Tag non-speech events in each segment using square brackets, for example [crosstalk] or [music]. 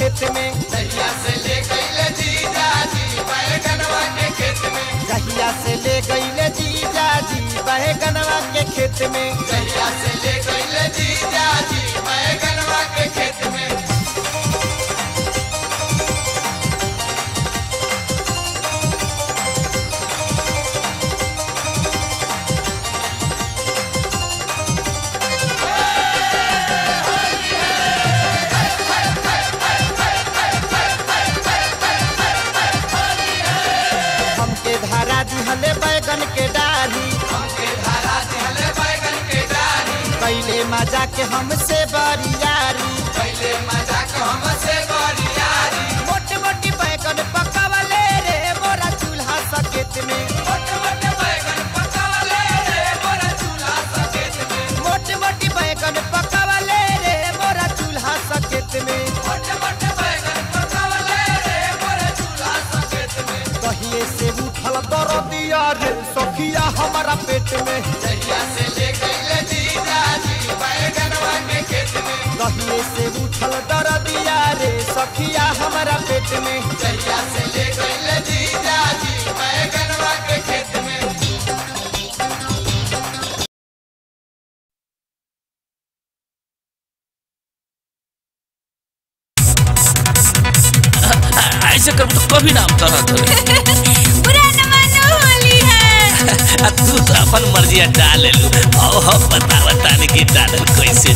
खेत में। दहिया से ले गई जीजा जी बैगनवा के खेत में। से ले गई के खेत में। दहिया से ले रखिया हमारा पेट में। चैया से ले गई जीजा जी बैगनवा के खेत में। ऐसे तो कभी नाम [laughs] ना [laughs] तू तो अपन मर्ज़ी डाल लू हम बता डाल कैसे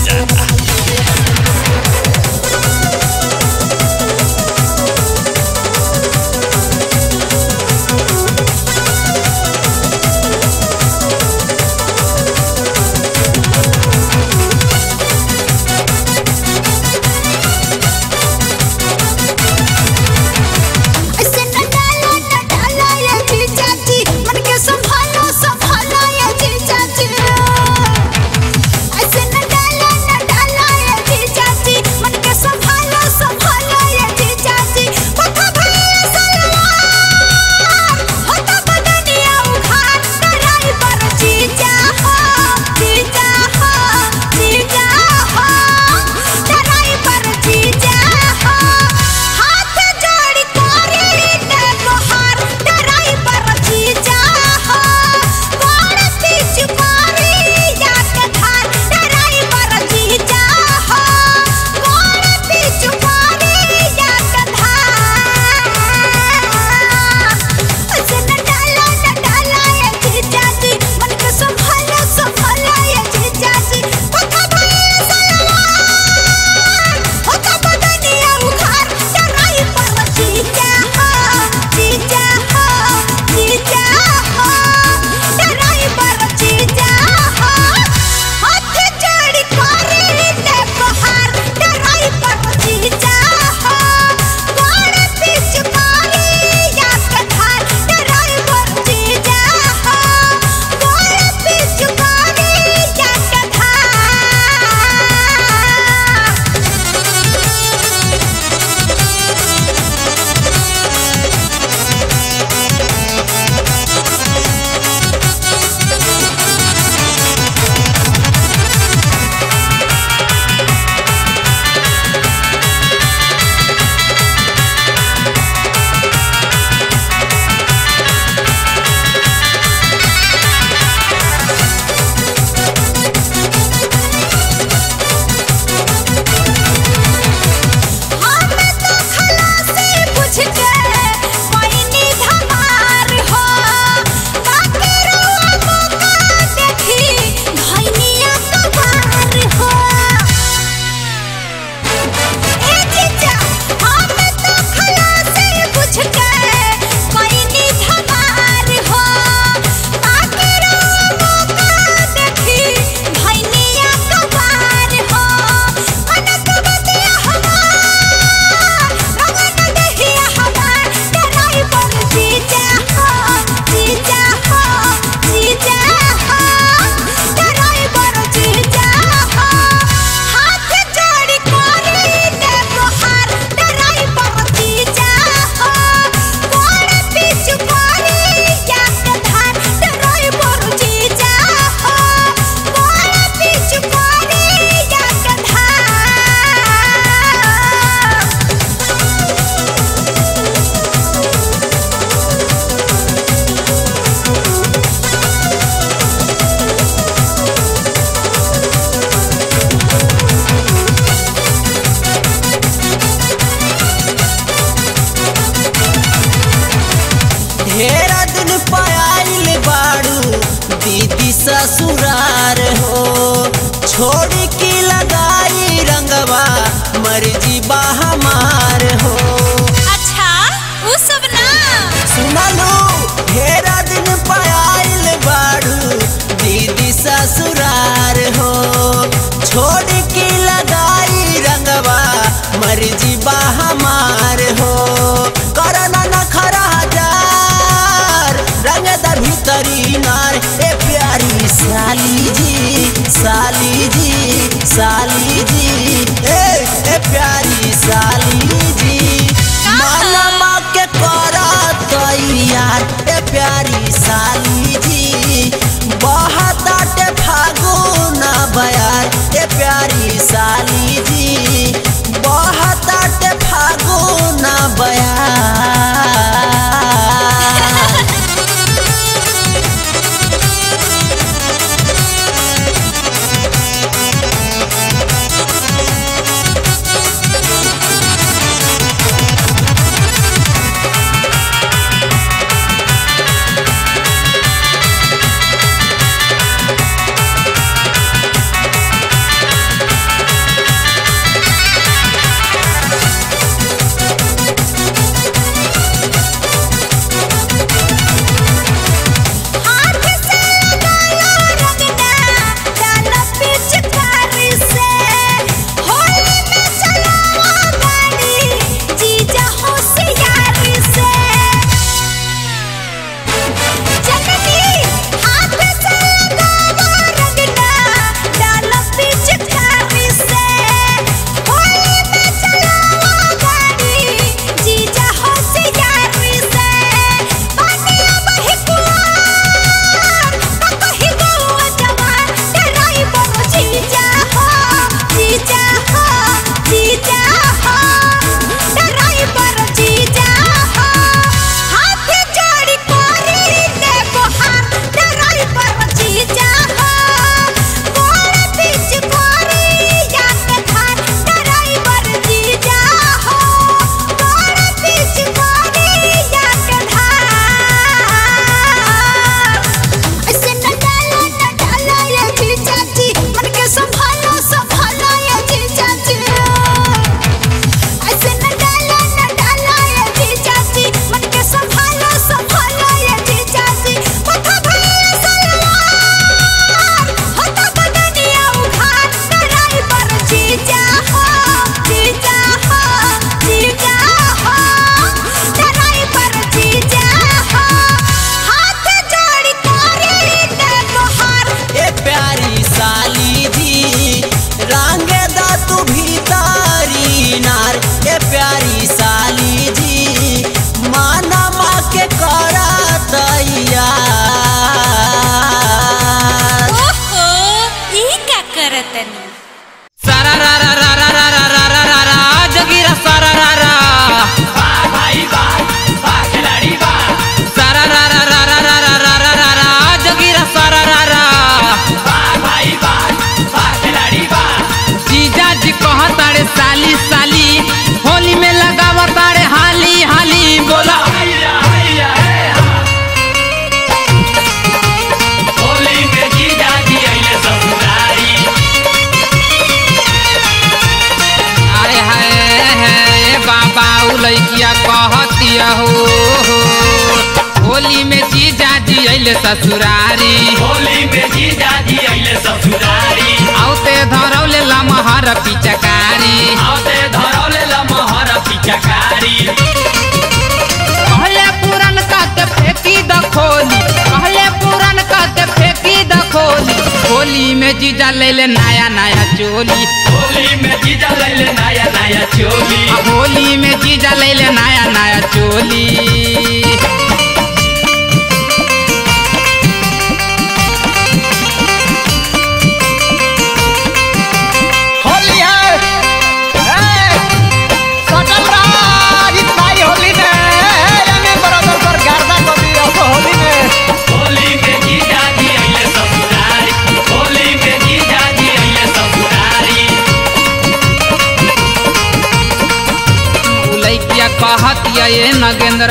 डाले ले नया नया चोली होली में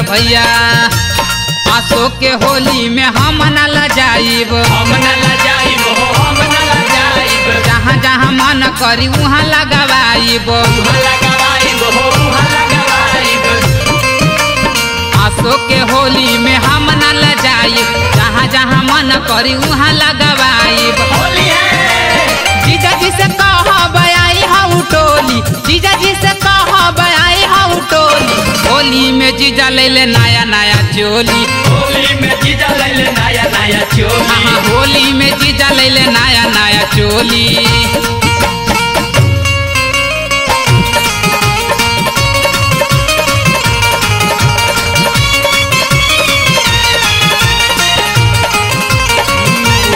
भैया। अशोक के होली में हम ना ल जाइब। हम न लजाइब हो हम करी उहाँ लगावाइब। आसो के होली में हम न लजाइब जहाँ जहाँ मन करी उहाँ लगावाइब। जीजा जी से कह बयाई हऊ टोली। जीजा जी से कह बयाई हऊ टोली। होली में जीजा ले ले नया नया चोली। होली में जीजा लैले नया नया चोली। हाँ होली में जीजा ले ले नया नया चोली।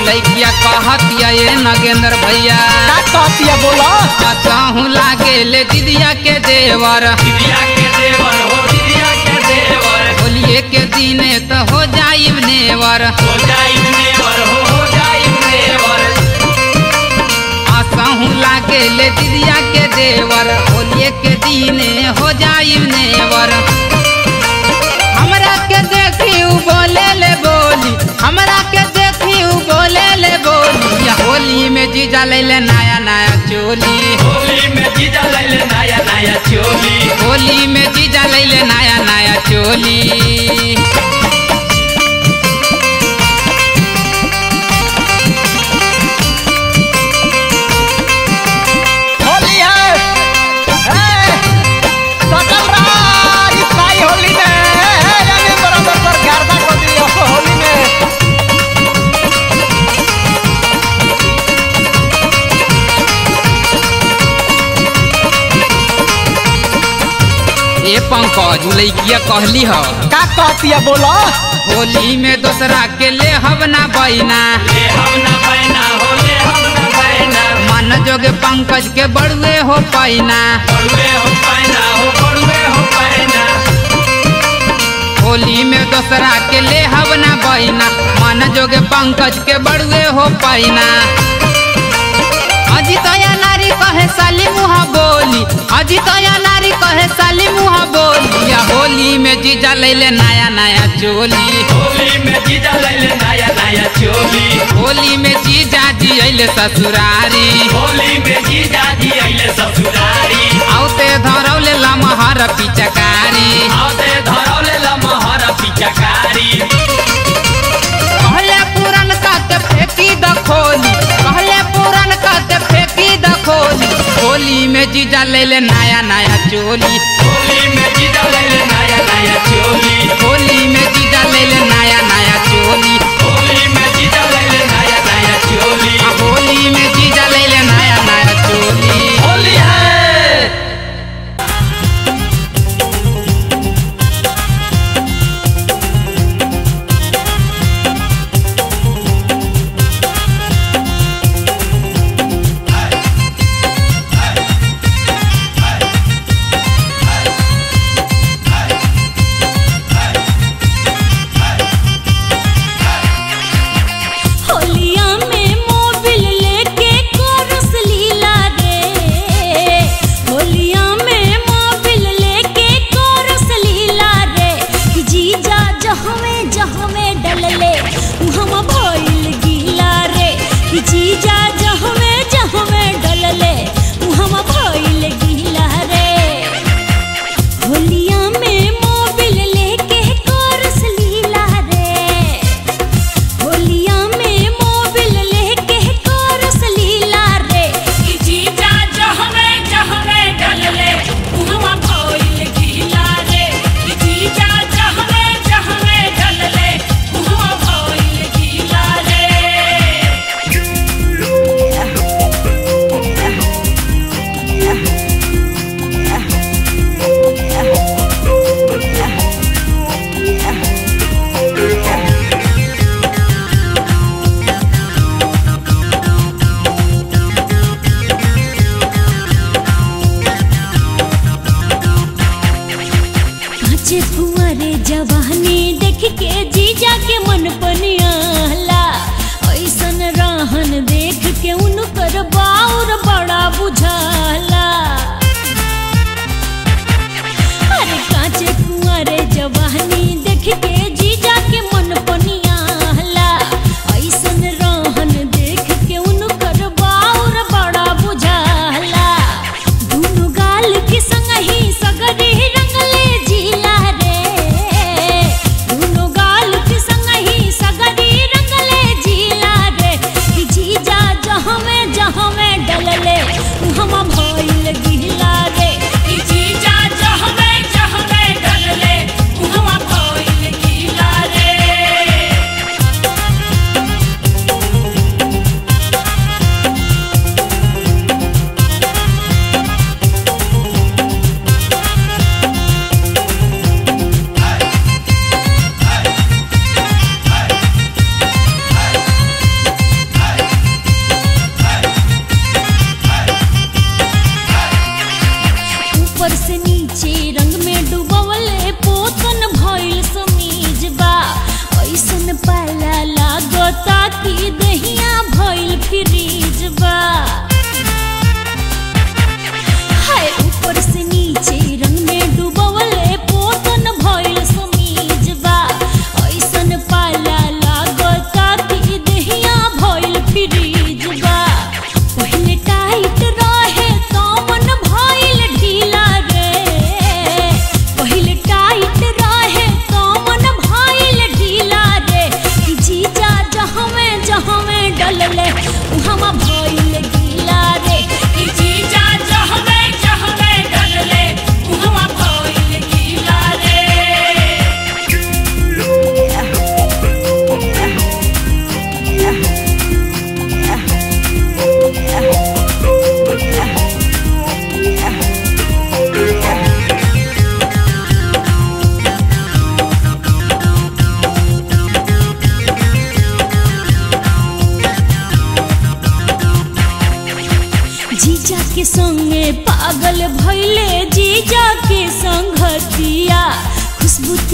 लैकिया कहतिया ये नगेंद्र भैया। का कहतिया बोलो? कहूँ लागे ले दीदिया के देवर। दिदिया के देवर हो देवर दिन तो हो जाइब नेवर हो हो हो लागे ले दीदिया के देवर। होलिए के दिन हो जाइब नेवर हमरा के देखी बोले ले बोली, हमरा के ले बोली या होली में जीजा ले ले नया नया चोली। होली में जीजा ले ले नया नया चोली। होली में जीजा ले ले नया नया चोली। पंकज लैकिया कहली ह। का कहतिया बोलो? होली में दोसरा के ले हब ना बैना। ले हम ना पैना हो ले हम ना पैना मन जोग पंकज के बड़ुए हो पैना। पड़ुए हो पैना हो पड़ुए हो पैना। होली में दोसरा के ले हब ना बैना। मन जोग पंकज के बड़ुए हो पैना। अजितया नारी कहे साली मुहा बोली। अजितया नारी कहे साली होली में जीजा ले ले नया नया चोली। होली में जीजा लैले नया नया चोली। होली में जीजा जी अइले ससुरारी। होली में जीजा जी अइले ससुरारी। औते धरौले लमहर पिचकारी। आते धरौले लमहर पिचकारी। कहले पुरन काते फेंकी द खोली। कहले पुरन काते फेंकी द खोली। होली में जीजा ले ले नया नया चोली। होली में जीजा ले ले नया नया चोली। होली में जीजा ले ले नया नया चोली। होली में जीजा ले ले नया नया चोली। होली में जीजा ले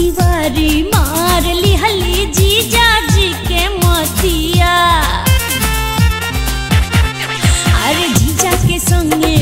तिवारी मार लिहली जीजा जी के मोतिया। अरे जीजा के संगे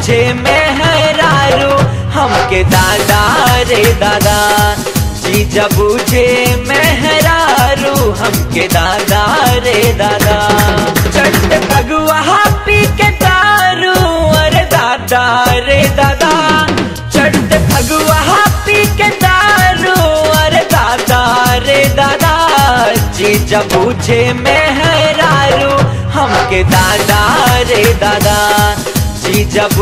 पूछे मैं हैरारू हमके दादा रे दादा। जी जब पूछे मैं हैरारू हमके दादा रे दादा। चट भगवा पी के दारू अरे दादा रे दादा। चट भगवा पी के दारू अरे दादा रे दादा। जी जब पूछे मैं हैरारू हमके दादा रे दादा। जी जब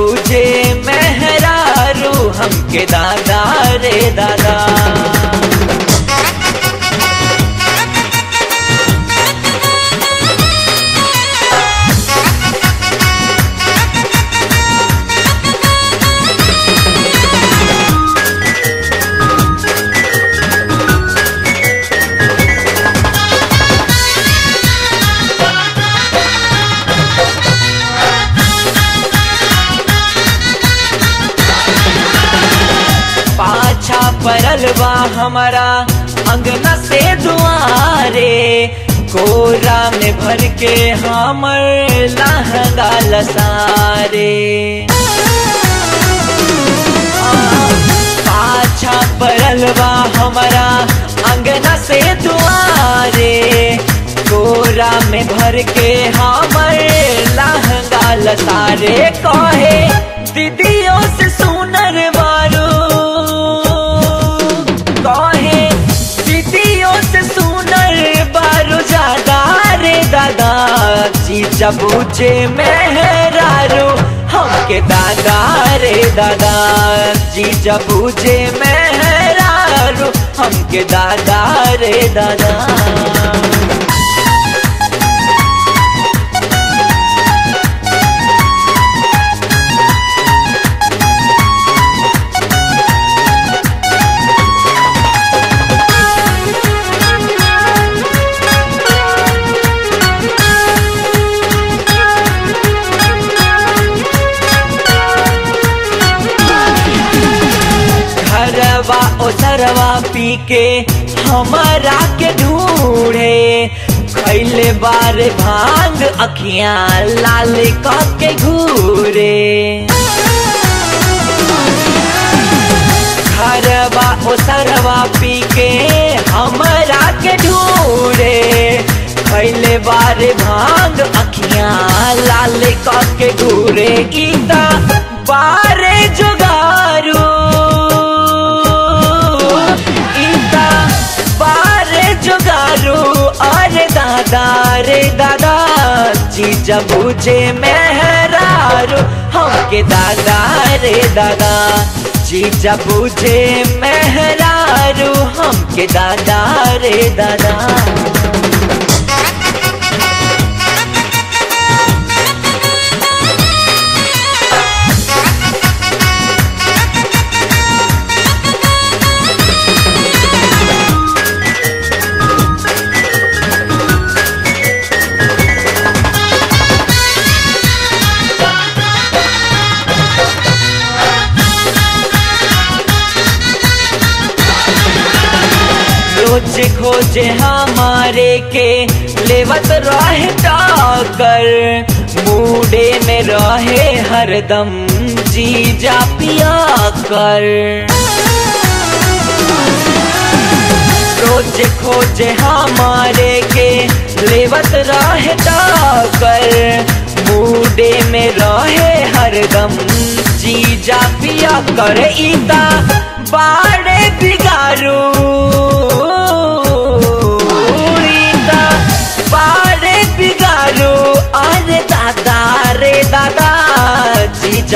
मेहरा रू हम हमके दादा रे दादा। के हमर लहंगा लसारे। पाछा परल बा हमारा अंगना से दुआरे। कोरा में भर के हमर लहंगा लसारे कहे, दीदियों जी जे मेहरारो हमके दादा रे दादा। जी चबूचे मेहरारो हमके दादा रे दादा। सरवा पी के हमारा के ढूंढे। खैले बार भाँग अखियाँ लाल के घूरे। खरवा, ओ सरवा पी के हमारा के ढूंढे। खैले बार भाँग अखियाँ लाल के घूरे। गीता बारे जी दादा जीजा बूझे मेहरारू हमके दादा रे दादा जीजा बूझे मेहरारू हमके दादा रे दादा। खोजे हमारे के लेवत रहे टाकर मूडे में रहे हरदम जीजा पिया कर। रोज खोजे हमारे के लेवत रहे टाकर मूडे में रहे हरदम जीजा पिया कर। ईता बाड़े बिगारू।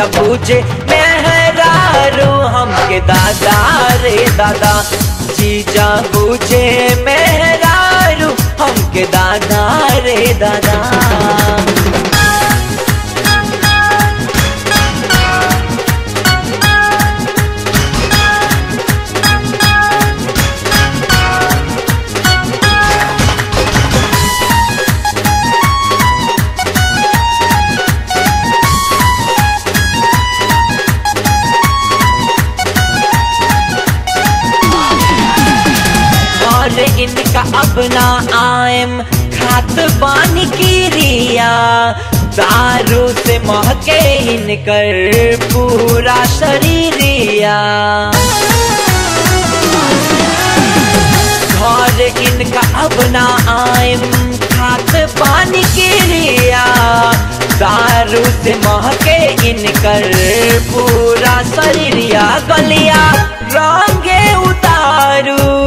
पूछे मेहरारू हमके दादा रे दादा। जीजा पूछे मेहरारू हमके दादा रे दादा। दारू से महके इनकर पूरा शरीरिया। घर इनका अब ना आएम खात पानी की रिया। दारू से महके इनकर पूरा शरीरिया, गलिया रंगे उतारू।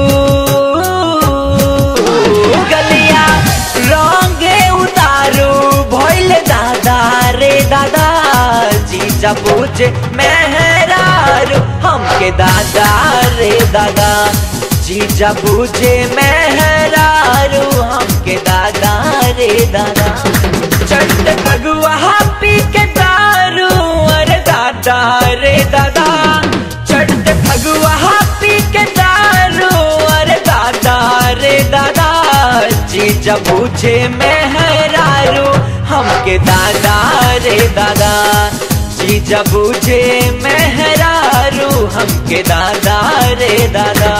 जीजा पूछे मेहरारू हमके दादा रे दादा। जीजा पूछे मेहरारू हमके दादा रे दादा। चट भगवा पी के दारू अरे दादा रे दादा। चट भगवा पी के दारू अरे दादा रे दादा। जीजा पूछे मेहरारू हमके दादा रे दादा। जीजा पूछे मेहरारू हमके दादा रे दादा।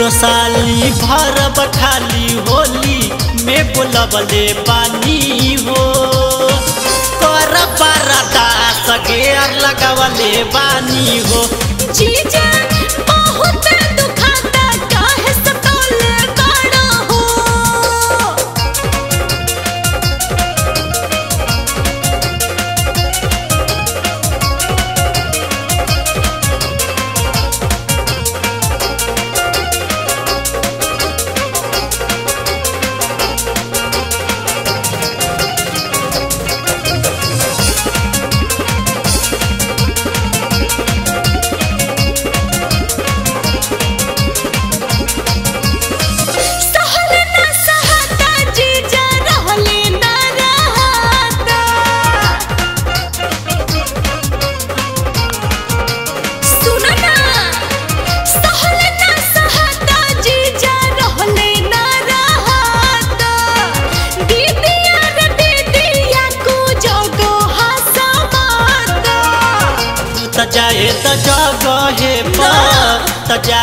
तो साली भर बठाली होली में बोलबले पानी हो। कर पारा दास सगेर लगवले बानी हो। जीजा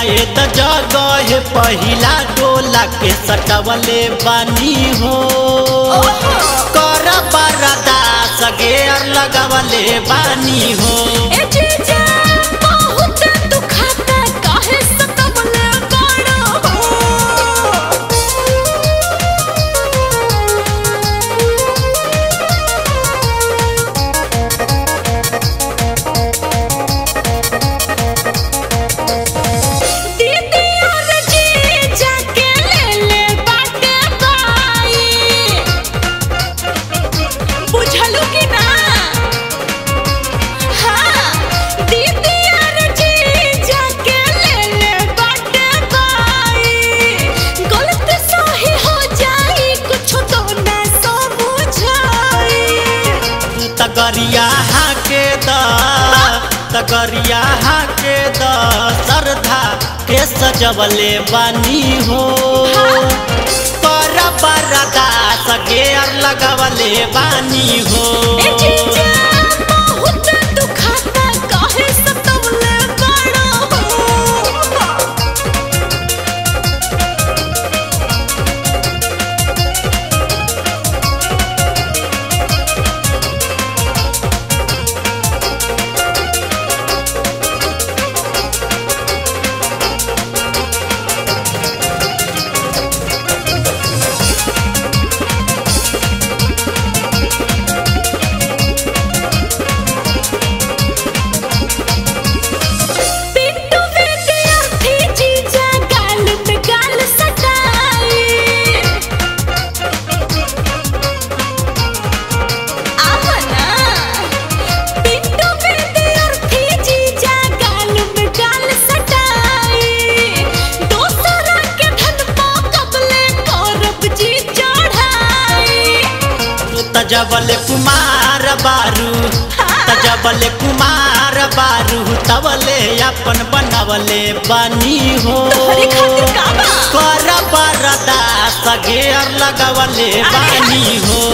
ये तो है पहला डोला के सटवले बनी हो। कर पर दास गेर लगवले बनी हो। वाले बानी हो। कुमार बारू। तजबले कुमार बारू तबले अपन बनावले बनी हो। लगावले बनी हो।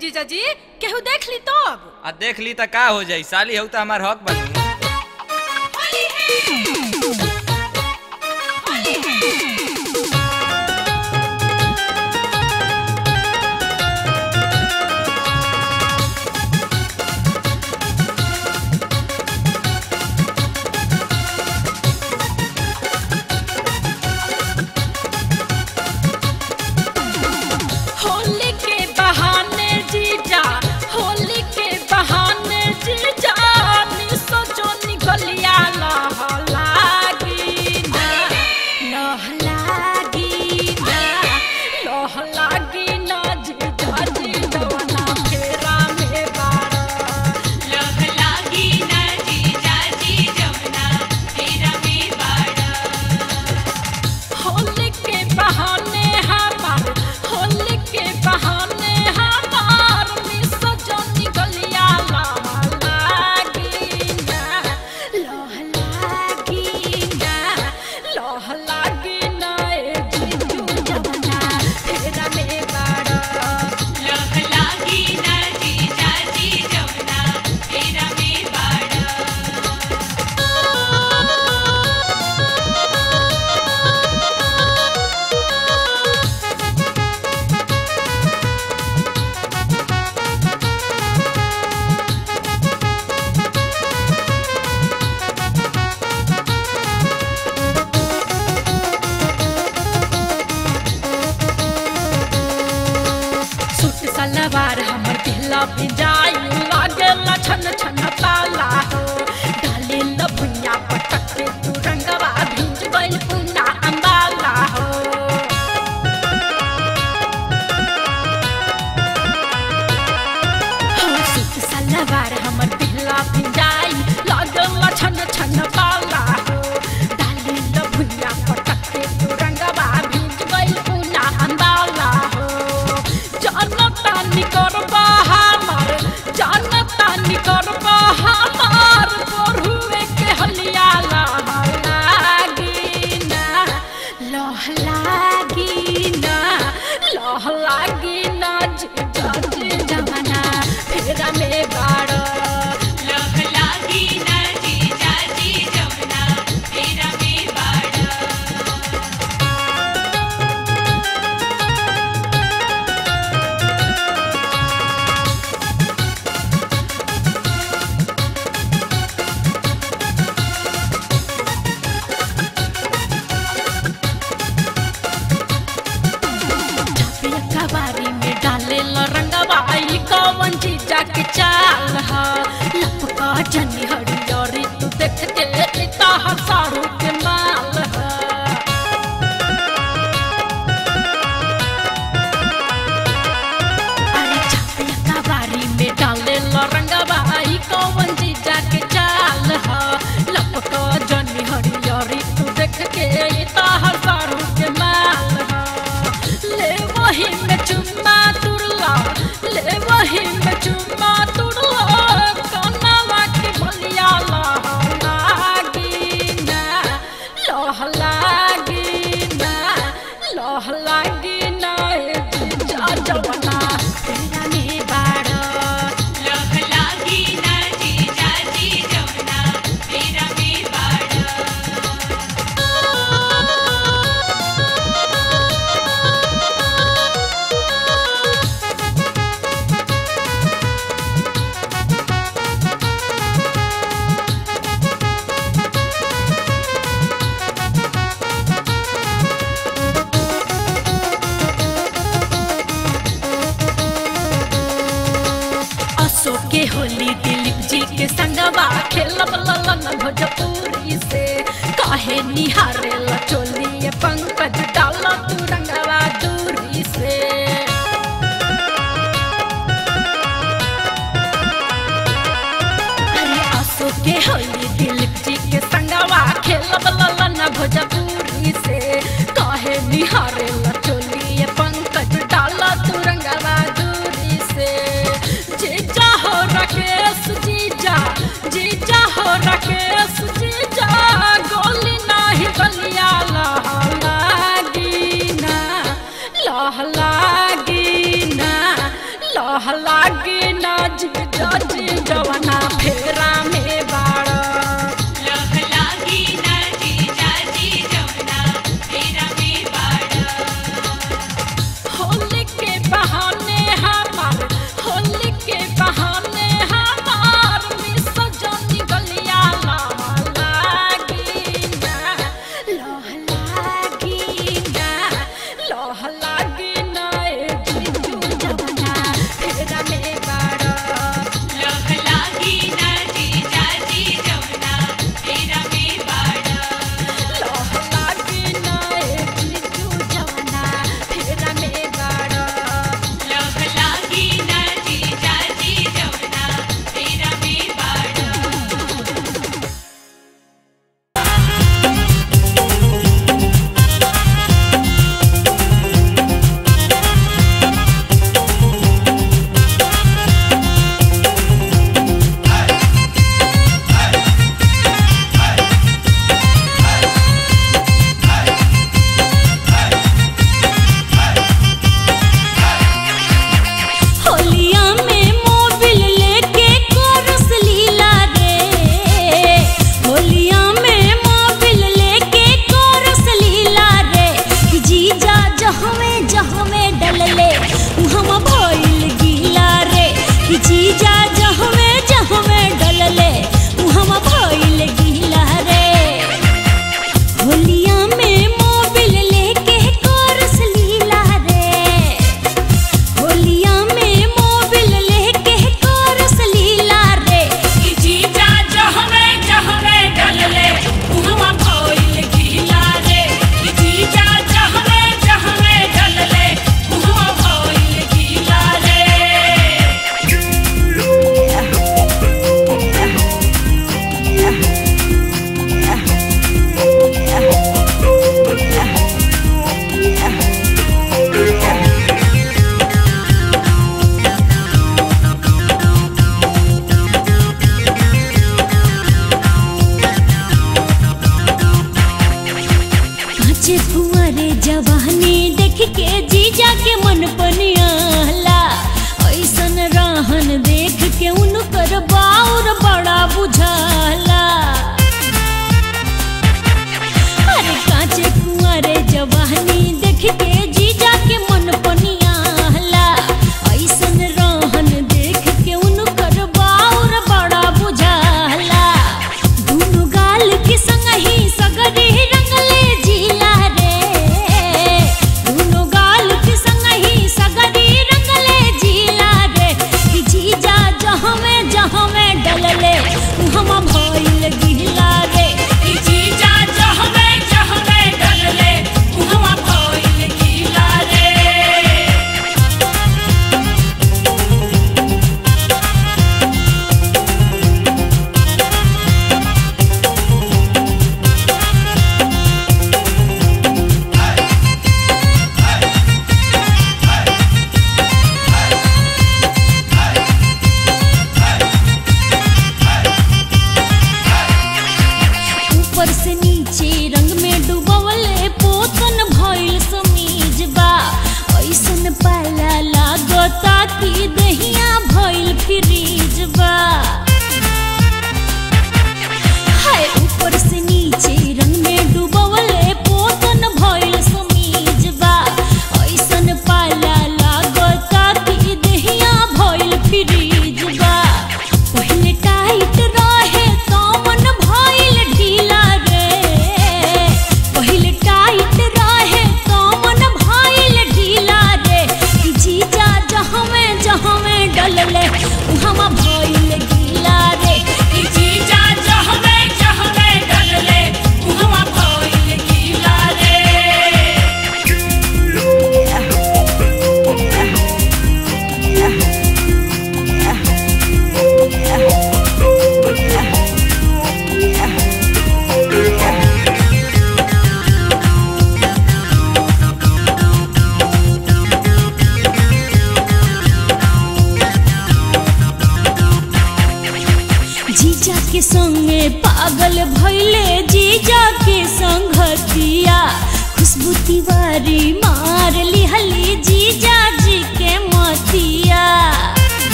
जीजा जी? केहू देख ली तब तो आ देख ली तो का हो जाई साली हो तो हमार हक बनी।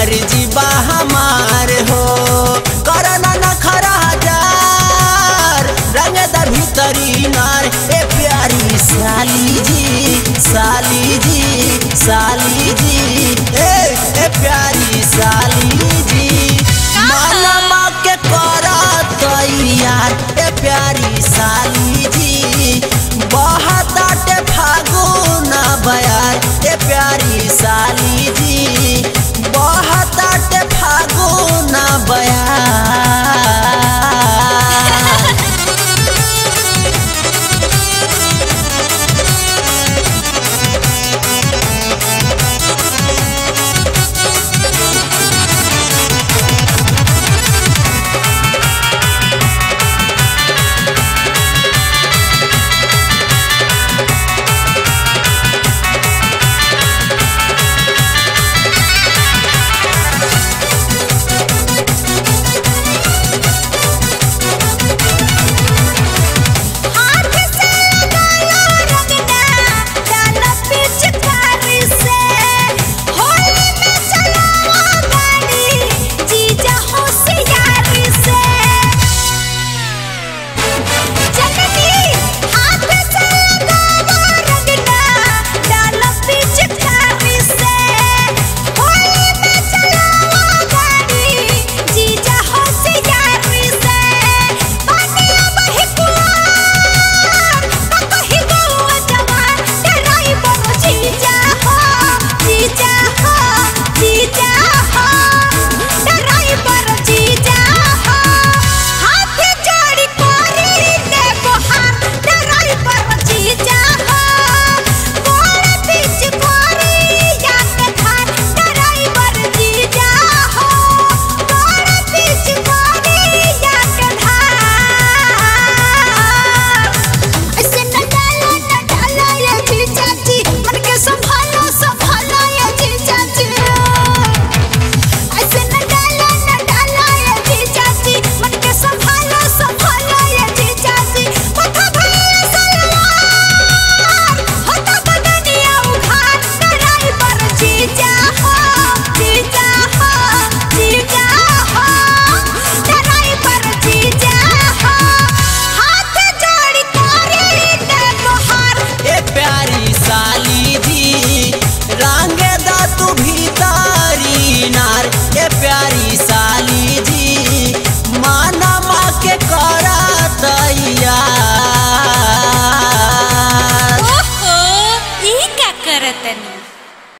मर्ज़ी बा हमार हो। कर न खरा हज़ार, रंग द भीतरी नार। ए प्यारी साली जी साली जी साली जी।